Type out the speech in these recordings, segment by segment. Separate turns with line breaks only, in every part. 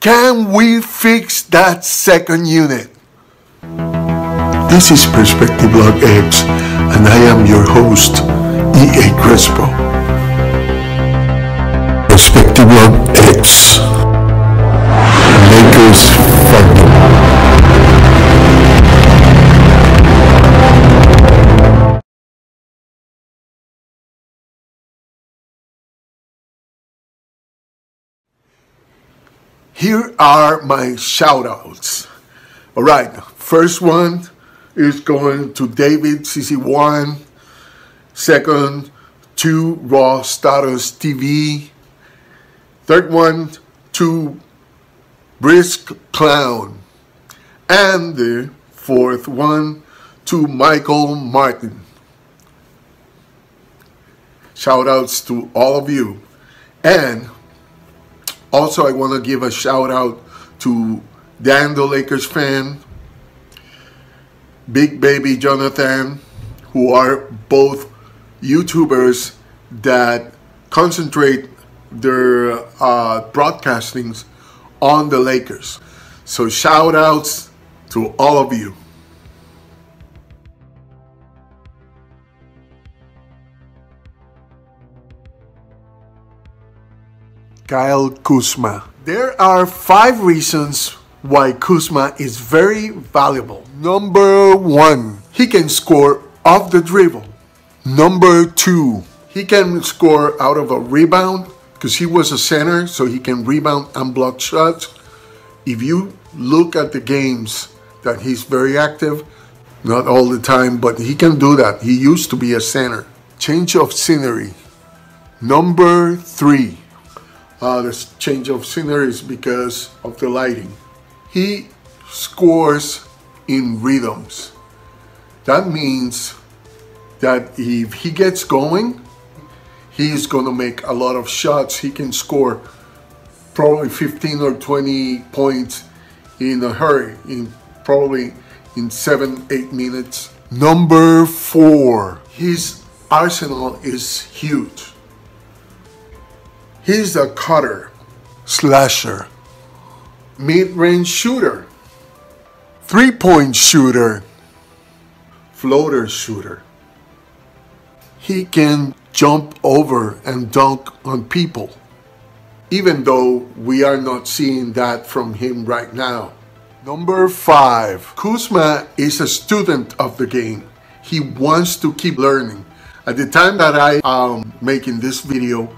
Can we fix that second unit? This is Perspective Log X, and I am your host, E.A. Crespo. Perspective Log X. Here are my shout outs. All right, first one is going to David CC1, second to Raw Status TV, third one to Brisk Clown, and the fourth one to Michael Martin. Shout outs to all of you. And also, I want to give a shout out to Dan the Lakers fan, Big Baby Jonathan, who are both YouTubers that concentrate their uh, broadcastings on the Lakers. So, shout outs to all of you. Kyle Kuzma. There are five reasons why Kuzma is very valuable. Number one, he can score off the dribble. Number two, he can score out of a rebound because he was a center, so he can rebound and block shots. If you look at the games that he's very active, not all the time, but he can do that. He used to be a center. Change of scenery. Number three, uh, change of scenery is because of the lighting. He scores in rhythms. That means that if he gets going, he's going to make a lot of shots. He can score probably 15 or 20 points in a hurry, in probably in seven, eight minutes. Number four, his arsenal is huge. He's a cutter, slasher, mid-range shooter, three-point shooter, floater shooter. He can jump over and dunk on people, even though we are not seeing that from him right now. Number five, Kuzma is a student of the game. He wants to keep learning. At the time that I am making this video,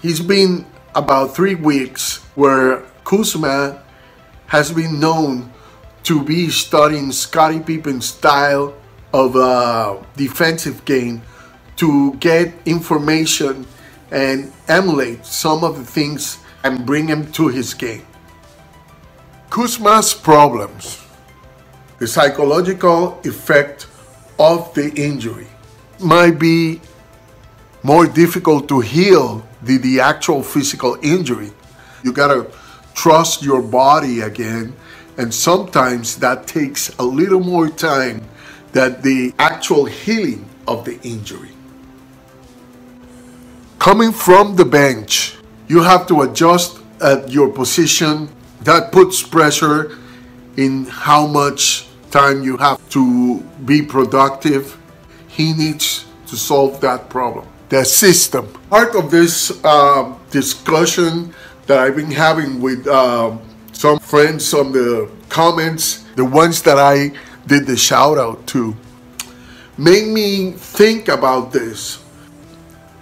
He's been about three weeks where Kuzma has been known to be studying Scottie Pippen's style of uh, defensive game to get information and emulate some of the things and bring them to his game. Kuzma's problems, the psychological effect of the injury might be more difficult to heal the, the actual physical injury. You gotta trust your body again, and sometimes that takes a little more time than the actual healing of the injury. Coming from the bench, you have to adjust at your position. That puts pressure in how much time you have to be productive. He needs to solve that problem the system. Part of this uh, discussion that I've been having with uh, some friends on the comments, the ones that I did the shout out to, made me think about this.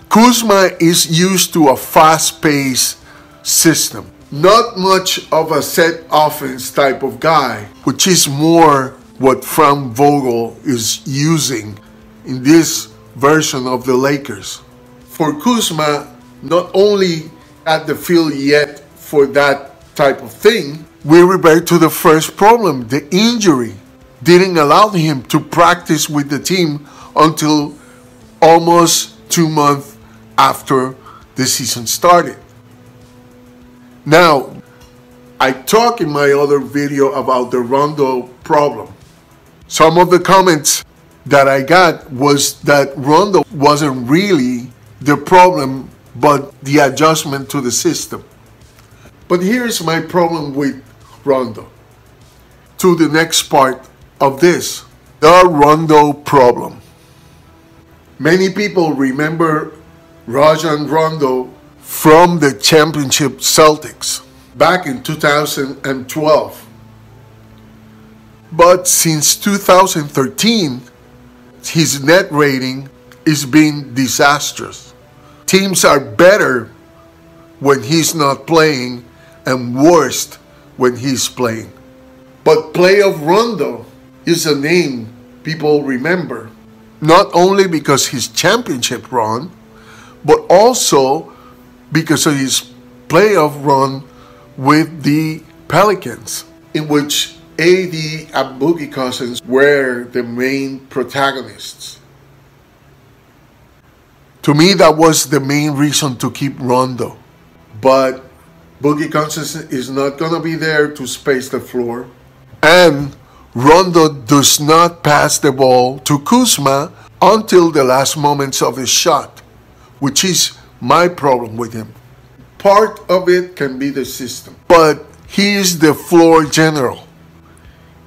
Kuzma is used to a fast paced system, not much of a set offense type of guy, which is more what Frank Vogel is using in this version of the Lakers. For Kuzma, not only at the field yet for that type of thing, we revert to the first problem, the injury. Didn't allow him to practice with the team until almost two months after the season started. Now, I talk in my other video about the Rondo problem. Some of the comments that I got was that Rondo wasn't really the problem, but the adjustment to the system. But here's my problem with Rondo. To the next part of this, the Rondo problem. Many people remember Rajon Rondo from the championship Celtics back in 2012. But since 2013, his net rating is being disastrous. Teams are better when he's not playing and worst when he's playing. But playoff Rondo is a name people remember, not only because his championship run, but also because of his playoff run with the Pelicans, in which AD and Boogie Cousins were the main protagonists. To me, that was the main reason to keep Rondo. But Boogie Cousins is not going to be there to space the floor. And Rondo does not pass the ball to Kuzma until the last moments of his shot, which is my problem with him. Part of it can be the system, but he is the floor general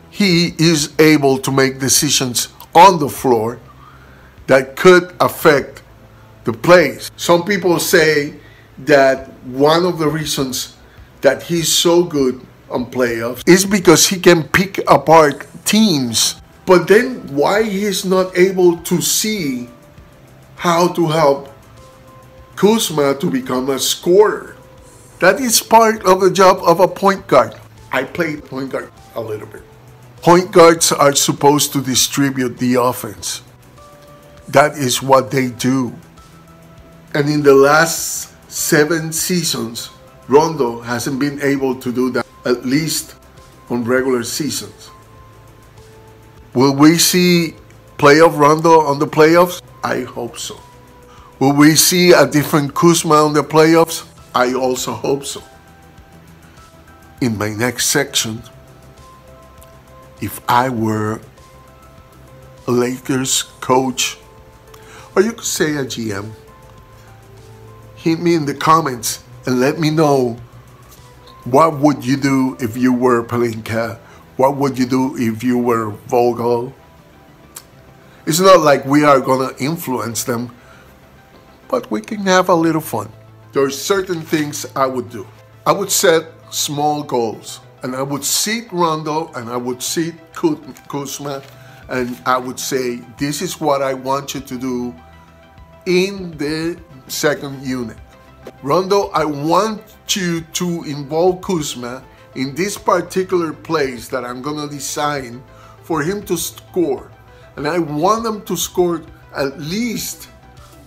he is able to make decisions on the floor that could affect the. Some people say that one of the reasons that he's so good on playoffs is because he can pick apart teams. But then why he's not able to see how to help Kuzma to become a scorer? That is part of the job of a point guard. I played point guard a little bit. Point guards are supposed to distribute the offense. That is what they do. And in the last seven seasons, Rondo hasn't been able to do that, at least on regular seasons. Will we see playoff Rondo on the playoffs? I hope so. Will we see a different Kuzma on the playoffs? I also hope so. In my next section, if I were a Lakers coach, or you could say a GM, hit me in the comments and let me know what would you do if you were Pelinka? What would you do if you were Vogel? It's not like we are gonna influence them, but we can have a little fun. There are certain things I would do. I would set small goals and I would seat Rondo and I would seat Kuzma and I would say, this is what I want you to do in the second unit. Rondo, I want you to involve Kuzma in this particular place that I'm gonna design for him to score. And I want them to score at least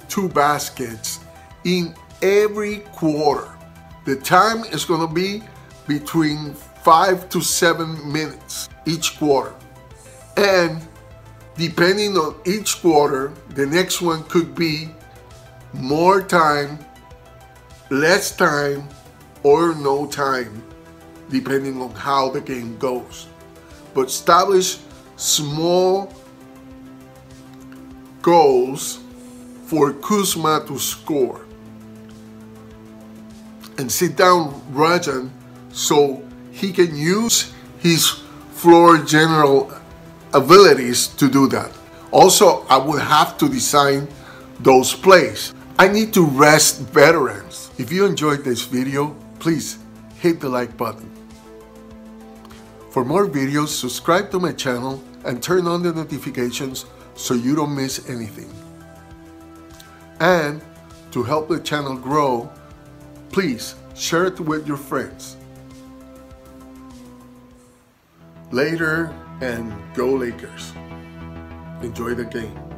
two baskets in every quarter. The time is gonna be between five to seven minutes each quarter. And depending on each quarter, the next one could be more time, less time, or no time, depending on how the game goes. But establish small goals for Kuzma to score. And sit down Rajon so he can use his floor general abilities to do that. Also, I would have to design those plays. I need to rest veterans. If you enjoyed this video, please hit the like button. For more videos, subscribe to my channel and turn on the notifications so you don't miss anything. And to help the channel grow, please share it with your friends later and go Lakers. Enjoy the game.